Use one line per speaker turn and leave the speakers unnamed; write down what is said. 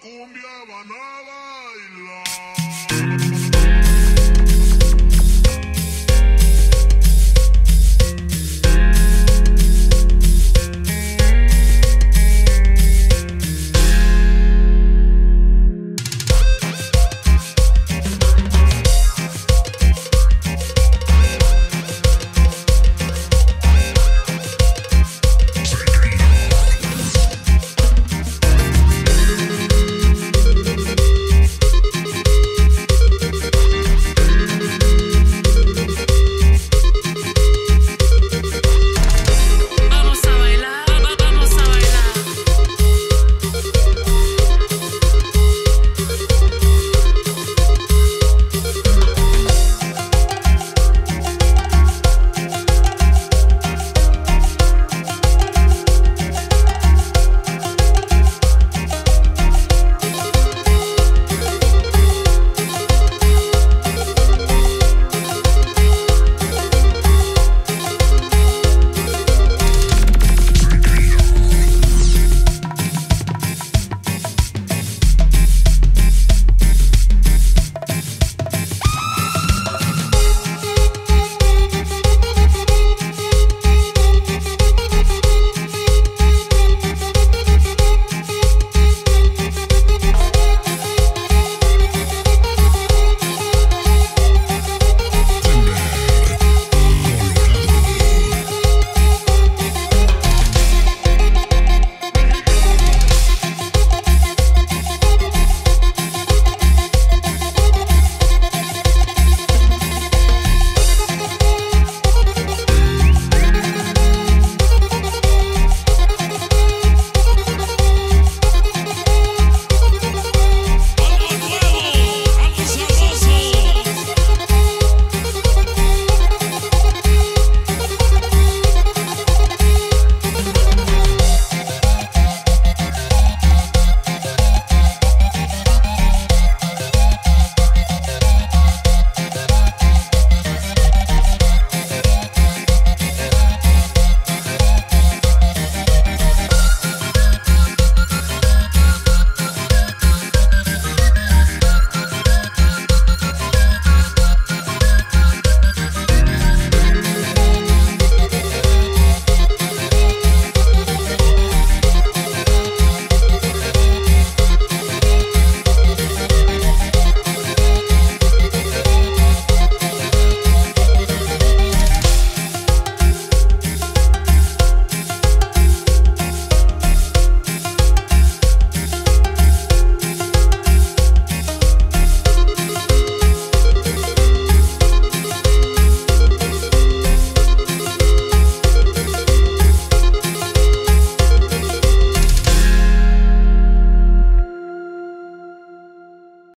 cumbia van a bailar.